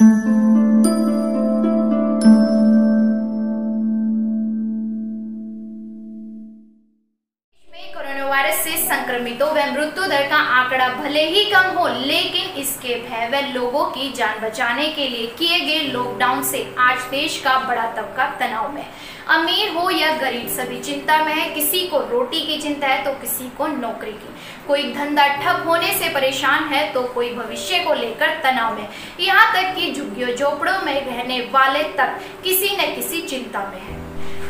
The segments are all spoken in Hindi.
में भले ही कम हो, लेकिन इसके भय व लोगों की जान बचाने के लिए किए गए लॉकडाउन से आज देश का बड़ा तबका तनाव में अमीर हो या गरीब, सभी चिंता में है। किसी को रोटी की चिंता है तो किसी को नौकरी की। कोई धंधा ठप होने से परेशान है तो कोई भविष्य को लेकर तनाव में यहाँ तक कि झुग्गियों, झोपड़ों में रहने वाले तक किसी न किसी चिंता में है।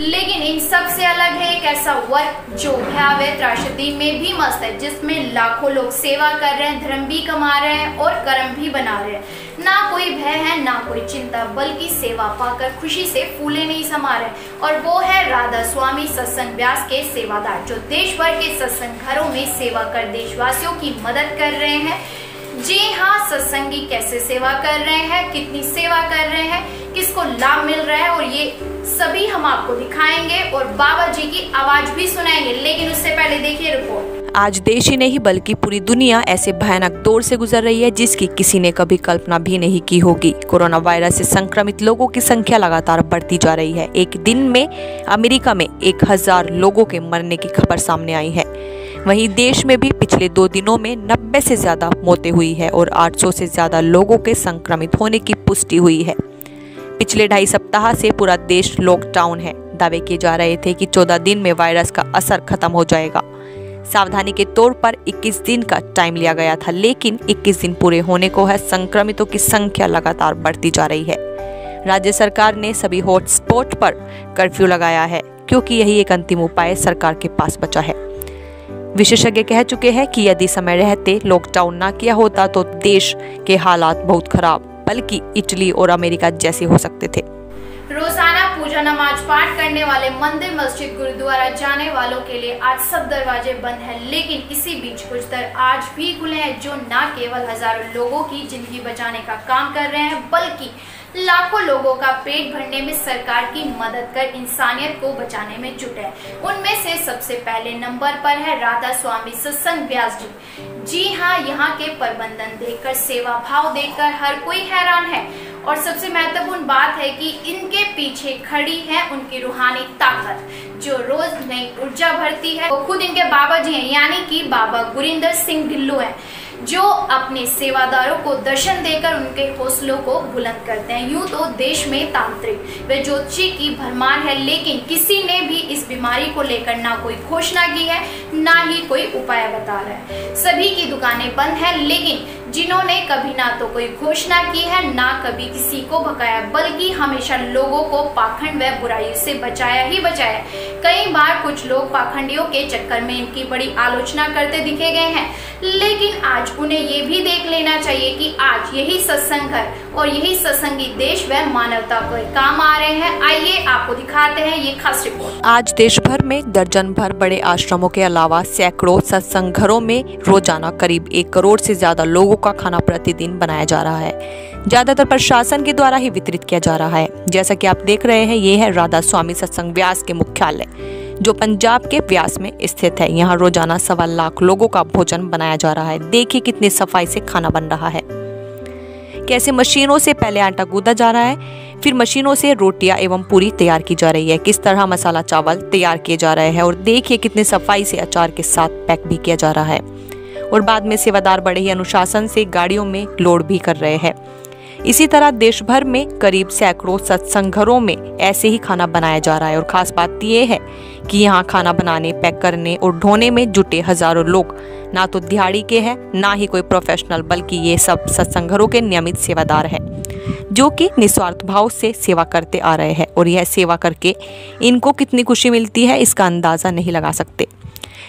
लेकिन इन सबसे अलग है एक ऐसा वर्ग जो भयावह त्रासदी में भी मस्त है, जिसमें लाखों लोग सेवा कर रहे हैं, धर्म भी कमा रहे हैं और कर्म भी बना रहे हैं। ना कोई भय है, ना कोई चिंता, बल्कि सेवा पाकर खुशी से फूले नहीं समा रहे और वो है राधा स्वामी सत्संग व्यास के सेवादार, जो देश भर के सत्संग घरों में सेवा कर देशवासियों की मदद कर रहे हैं। जी हाँ सत्संगी कैसे सेवा कर रहे हैं, कितनी सेवा कर रहे हैं, किसको लाभ मिल रहा है, और ये सभी हम आपको दिखाएँगे और बाबा जी की आवाज़ भी सुनाएँगे। लेकिन उससे पहले देखिए रिपोर्ट आज देश ही नहीं, बल्कि पूरी दुनिया ऐसे भयानक दौर से गुजर रही है, जिसकी किसी ने कभी कल्पना भी नहीं की होगी। कोरोना वायरस से संक्रमित लोगों की संख्या लगातार बढ़ती जा रही है। एक दिन में अमेरिका में एक हज़ार लोगों के मरने की खबर सामने आई है। वहीं देश में भी पिछले दो दिनों में 90 से ज़्यादा मौतें हुई है और 800 से ज़्यादा लोगों के संक्रमित होने की पुष्टि हुई है। पिछले ढाई सप्ताह से पूरा देश लॉकडाउन है। दावे किए जा रहे थे कि 14 दिन में वायरस का असर खत्म हो जाएगा। सावधानी के तौर पर 21 दिन का टाइम लिया गया था, लेकिन 21 दिन पूरे होने को है। संक्रमितों की संख्या लगातार बढ़ती जा रही है। राज्य सरकार ने सभी हॉटस्पॉट पर कर्फ्यू लगाया है, क्योंकि यही एक अंतिम उपाय सरकार के पास बचा है। विशेषज्ञ कह चुके हैं कि यदि समय रहते लॉकडाउन ना किया होता तो देश के हालात बहुत खराब। बल्कि इटली और अमेरिका जैसे हो सकते थे। रोज़ाना पूजा नमाज़ पाठ करने वाले मंदिर, मस्जिद, गुरुद्वारा जाने वालों के लिए आज सब दरवाजे बंद हैं, लेकिन इसी बीच कुछ दर आज भी खुले हैं जो न केवल हज़ारों लोगों की ज़िंदगी बचाने का काम कर रहे हैं, बल्कि लाखों लोगों का पेट भरने में सरकार की मदद कर इंसानियत को बचाने में जुटे उनमें से सबसे पहले नंबर पर है राधा स्वामी सत्संग व्यास जी। जी हाँ यहाँ के प्रबंधन देखकर, सेवा भाव देखकर हर कोई हैरान है। और सबसे महत्वपूर्ण बात है कि इनके पीछे खड़ी है उनकी रूहानी ताकत, जो रोज नई ऊर्जा भरती है। वो खुद इनके बाबा जी हैं, यानी कि बाबा गुरिंदर सिंह ढिल्लू हैं। जो अपने सेवादारों को दर्शन देकर उनके हौसलों को बुलंद करते हैं। यूँ तो देश में तांत्रिक, व ज्योतिषी की भरमार है, लेकिन किसी ने भी इस बीमारी को लेकर ना कोई घोषणा की है, ना ही कोई उपाय बता रहा है। सभी की दुकानें बंद है, लेकिन जिन्होंने कभी ना तो कोई घोषणा की है, ना कभी किसी को भगाया, बल्कि हमेशा लोगों को पाखंड व बुराई से बचाया ही बचाया। कई बार कुछ लोग पाखंडियों के चक्कर में इनकी बड़ी आलोचना करते दिखे गए हैं। लेकिन आज उन्हें ये भी देख लेना चाहिए कि आज यही सत्संग घर और यही सत्संगी देश व मानवता को काम आ रहे हैं। आइए आपको दिखाते हैं ये खास रिपोर्ट। आज देश भर में दर्जन भर बड़े आश्रमों के अलावा सैकड़ों सत्संग घरों में रोज़ाना करीब एक करोड़ से ज़्यादा लोगों का खाना प्रतिदिन बनाया जा रहा है। ज़्यादातर प्रशासन के द्वारा ही वितरित किया जा रहा है। जैसा कि आप देख रहे हैं, ये है राधा स्वामी सत्संग व्यास के मुख्यालय, जो पंजाब के व्यास में स्थित है। यहाँ रोज़ाना सवा लाख लोगों का भोजन बनाया जा रहा है। देखिए कितनी सफ़ाई से खाना बन रहा है। कैसे मशीनों से पहले आटा गूदा जा रहा है, फिर मशीनों से रोटियाँ एवं पूरी तैयार की जा रही है। किस तरह मसाला चावल तैयार किए जा रहे हैं और देखिए कितने सफ़ाई से अचार के साथ पैक भी किया जा रहा है। और बाद में सेवादार बड़े ही अनुशासन से गाड़ियों में लोड भी कर रहे हैं। इसी तरह देश भर में करीब सैकड़ों सत्संग घरों में ऐसे ही खाना बनाया जा रहा है और खास बात यह है कि यहाँ खाना बनाने, पैक करने और ढोने में जुटे हज़ारों लोग। ना तो दिहाड़ी के हैं, ना ही कोई प्रोफेशनल बल्कि ये सब सत्संग घरों के नियमित सेवादार हैं, जो कि निस्वार्थ भाव से सेवा करते आ रहे हैं और यह सेवा करके इनको कितनी खुशी मिलती है इसका अंदाज़ा नहीं लगा सकते।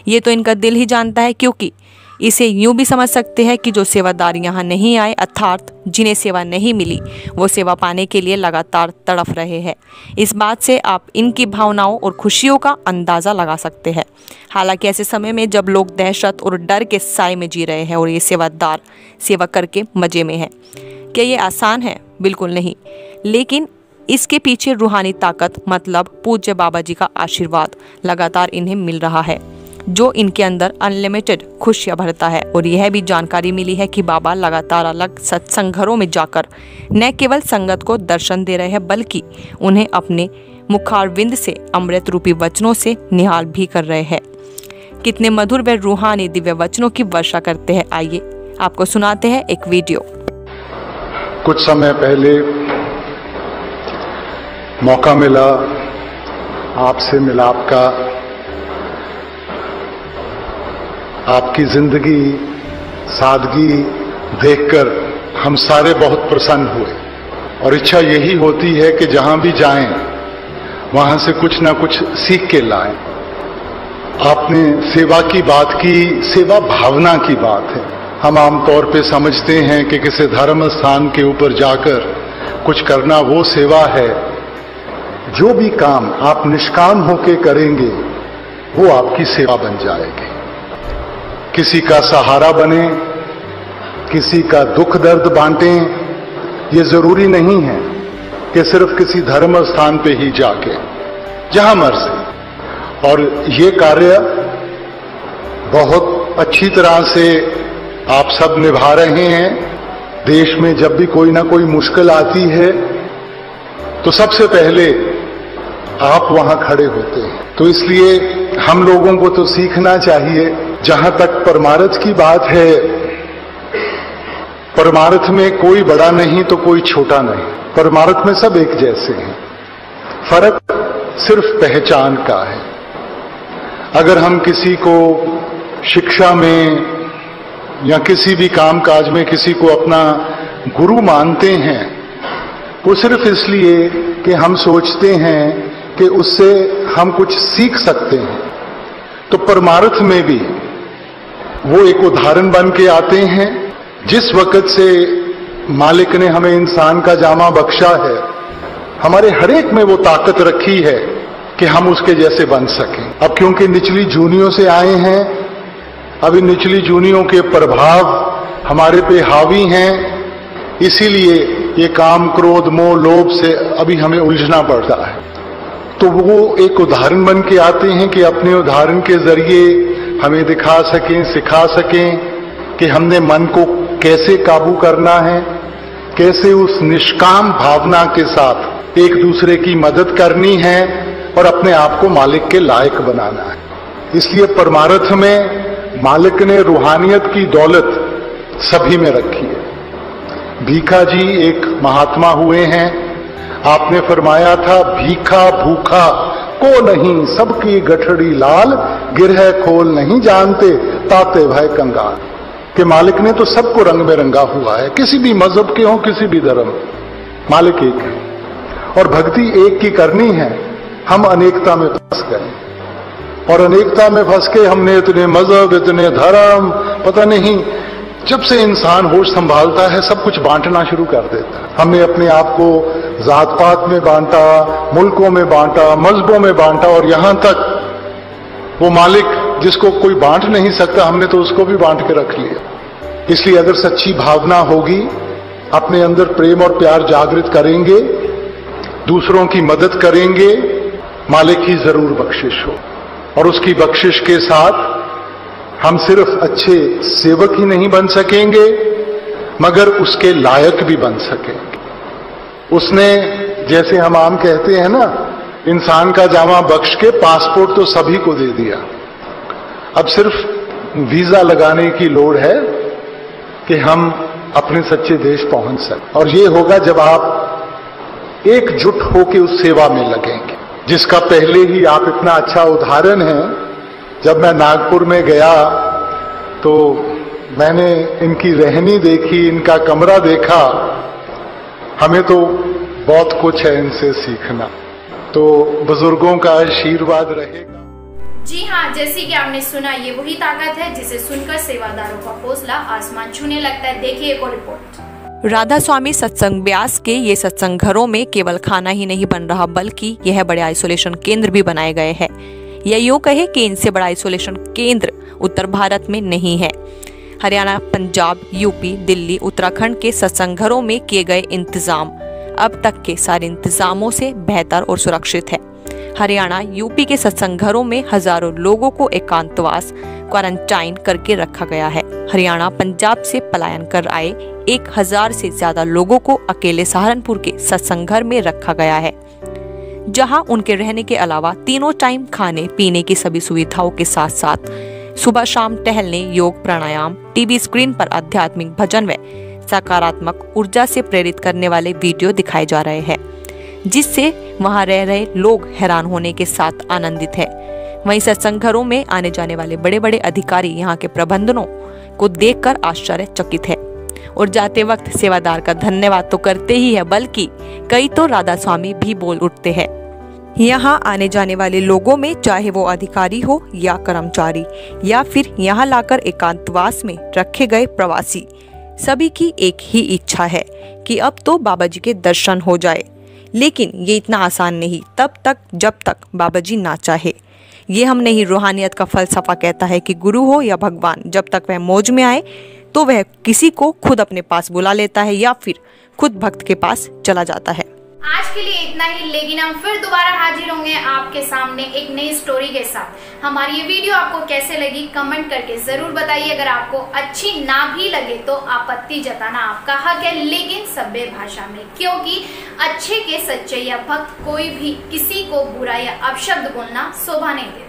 ये तो इनका दिल ही जानता है, क्योंकि इसे यूँ भी समझ सकते हैं कि जो सेवादार यहाँ नहीं आए, अर्थात जिन्हें सेवा नहीं मिली, वो सेवा पाने के लिए लगातार तड़फ रहे हैं। इस बात से आप इनकी भावनाओं और खुशियों का अंदाज़ा लगा सकते हैं। हालाँकि ऐसे समय में जब लोग दहशत और डर के साय में जी रहे हैं और ये सेवादार सेवा करके मज़े में है, क्या ये आसान है? बिल्कुल नहीं। लेकिन इसके पीछे रूहानी ताकत मतलब पूज्य बाबा जी का आशीर्वाद लगातार इन्हें मिल रहा है। जो इनके अंदर अनलिमिटेड खुशियाँ भरता है। और यह भी जानकारी मिली है कि बाबा लगातार अलग सत्संग घरों में जाकर न केवल संगत को दर्शन दे रहे हैं, बल्कि उन्हें अपने मुखारविंद से अमृत रूपी वचनों से निहाल भी कर रहे हैं। कितने मधुर व रूहानी दिव्य वचनों की वर्षा करते हैं। आइए, आपको सुनाते हैं एक वीडियो। कुछ समय पहले मौका मिला आपसे मिलाप का। आपकी ज़िंदगी सादगी देखकर हम सारे बहुत प्रसन्न हुए। और इच्छा यही होती है कि जहाँ भी जाएँ, वहाँ से कुछ ना कुछ सीख के लाएँ। आपने सेवा की बात की, सेवा भावना की बात है। हम आमतौर पे समझते हैं कि किसी धर्म स्थान के ऊपर जाकर कुछ करना वो सेवा है। जो भी काम आप निष्काम होके करेंगे, वो आपकी सेवा बन जाएगी। किसी का सहारा बने, किसी का दुख दर्द बांटें, ये ज़रूरी नहीं है कि सिर्फ़ किसी धर्म स्थान पे ही जाके, जहाँ मर्ज़ी। और ये कार्य बहुत अच्छी तरह से आप सब निभा रहे हैं। देश में जब भी कोई ना कोई मुश्किल आती है तो सबसे पहले आप वहाँ खड़े होते हैं। तो इसलिए हम लोगों को तो सीखना चाहिए जहाँ तक परमारथ की बात है, परमार्थ में कोई बड़ा नहीं तो कोई छोटा नहीं। परमार्थ में सब एक जैसे हैं। फ़र्क सिर्फ़ पहचान का है। अगर हम किसी को शिक्षा में या किसी भी काम काज में किसी को अपना गुरु मानते हैं, वो सिर्फ़ इसलिए कि हम सोचते हैं कि उससे हम कुछ सीख सकते हैं। तो परमार्थ में भी वो एक उदाहरण बन के आते हैं। जिस वक्त से मालिक ने हमें इंसान का जामा बख्शा है, हमारे हरेक में वो ताकत रखी है कि हम उसके जैसे बन सकें। अब क्योंकि निचली जूनियों से आए हैं, अब इन निचली जूनियों के प्रभाव हमारे पे हावी हैं, इसीलिए ये काम क्रोध, मोह, लोभ से अभी हमें उलझना पड़ता है। तो वो एक उदाहरण बन के आते हैं कि अपने उदाहरण के ज़रिए हमें दिखा सकें, सिखा सकें कि हमने मन को कैसे काबू करना है, कैसे उस निष्काम भावना के साथ एक दूसरे की मदद करनी है और अपने आप को मालिक के लायक बनाना है। इसलिए परमारथ में मालिक ने रूहानियत की दौलत सभी में रखी है। भीखा जी एक महात्मा हुए हैं आपने फरमाया था, भीखा भूखा, को नहीं, सबकी गठड़ी लाल, गिरह खोल नहीं जानते, ताते भय कंगाल। के मालिक ने तो सबको रंग में रंगा हुआ है, किसी भी मज़हब के हो, किसी भी धर्म। मालिक एक है, और भक्ति एक की करनी है, हम अनेकता में फंस गए। और अनेकता में फंस के हमने इतने मज़हब, इतने धर्म, पता नहीं जब से इंसान होश संभालता है, सब कुछ बांटना शुरू कर देता है। हमने अपने आप को जात पात में बांटा, मुल्कों में बांटा, मजहबों में बांटा और यहाँ तक वो मालिक जिसको कोई बांट नहीं सकता, हमने तो उसको भी बांट के रख लिया। इसलिए अगर सच्ची भावना होगी, अपने अंदर प्रेम और प्यार जागृत करेंगे, दूसरों की मदद करेंगे, मालिक की ज़रूर बख्शिश हो। और उसकी बख्शिश के साथ हम सिर्फ़ अच्छे सेवक ही नहीं बन सकेंगे, मगर उसके लायक भी बन सकेंगे। उसने, जैसे हम आम कहते हैं ना, इंसान का जामा बख्श के पासपोर्ट तो सभी को दे दिया। अब सिर्फ़ वीज़ा लगाने की लोड़ है कि हम अपने सच्चे देश पहुँच सकें। और ये होगा जब आप एकजुट होकर उस सेवा में लगेंगे, जिसका पहले ही आप इतना अच्छा उदाहरण है जब मैं नागपुर में गया तो मैंने इनकी रहनी देखी इनका कमरा देखा। हमें तो बहुत कुछ है इनसे सीखना। तो बुज़ुर्गों का आशीर्वाद रहेगा। जी हाँ जैसे कि आपने सुना ये वही ताकत है जिसे सुनकर सेवादारों का हौसला आसमान छूने लगता है। देखिए एक और रिपोर्ट। राधा स्वामी सत्संग ब्यास के ये सत्संग घरों में केवल खाना ही नहीं बन रहा बल्कि यह बड़े आइसोलेशन केंद्र भी बनाए गए हैं। या यूँ कहे कि इनसे बड़ा आइसोलेशन केंद्र उत्तर भारत में नहीं है। हरियाणा, पंजाब, यूपी, दिल्ली, उत्तराखंड के सत्संग घरों में किए गए इंतज़ाम अब तक के सारे इंतजामों से बेहतर और सुरक्षित है। हरियाणा, यूपी के सत्संग घरों में हज़ारों लोगों को एकांतवास क्वारंटाइन करके रखा गया है। हरियाणा, पंजाब से पलायन कर आए एक हज़ार से ज़्यादा लोगों को अकेले सहारनपुर के सत्संग में रखा गया है। जहाँ उनके रहने के अलावा तीनों टाइम खाने, पीने की सभी सुविधाओं के साथ साथ सुबह शाम टहलने, योग, प्राणायाम, टीवी स्क्रीन पर आध्यात्मिक भजन व सकारात्मक ऊर्जा से प्रेरित करने वाले वीडियो दिखाए जा रहे हैं, जिससे वहाँ रह रहे लोग हैरान होने के साथ आनंदित है। वहीं सत्संग घरों में आने जाने वाले बड़े बड़े अधिकारी यहाँ के प्रबंधनों को देखकर आश्चर्यचकित है और जाते वक्त सेवादार का धन्यवाद तो करते ही है, बल्कि कई तो राधा स्वामी भी बोल उठते हैं। यहाँ आने जाने वाले लोगों में चाहे वो अधिकारी हो या कर्मचारी, या फिर यहाँ लाकर एकांतवास में रखे गए प्रवासी, सभी की एक ही इच्छा है कि अब तो बाबा जी के दर्शन हो जाए। लेकिन ये इतना आसान नहीं, तब तक, जब तक बाबा जी ना चाहे। ये हम नहीं रूहानियत का फलसफा कहता है कि गुरु हो या भगवान, जब तक वह मौज में आए तो वह किसी को खुद अपने पास बुला लेता है या फिर खुद भक्त के पास चला जाता है। आज के लिए इतना ही। लेकिन हम फिर दोबारा हाजिर होंगे आपके सामने एक नई स्टोरी के साथ। हमारी ये वीडियो आपको कैसे लगी कमेंट करके ज़रूर बताइए। अगर आपको अच्छी ना भी लगे तो आपत्ति जताना आपका हक है। लेकिन सभ्य भाषा में, क्योंकि अच्छे के सच्चे या भक्त कोई भी किसी को बुरा या अपशब्द बोलना शोभा नहीं देता।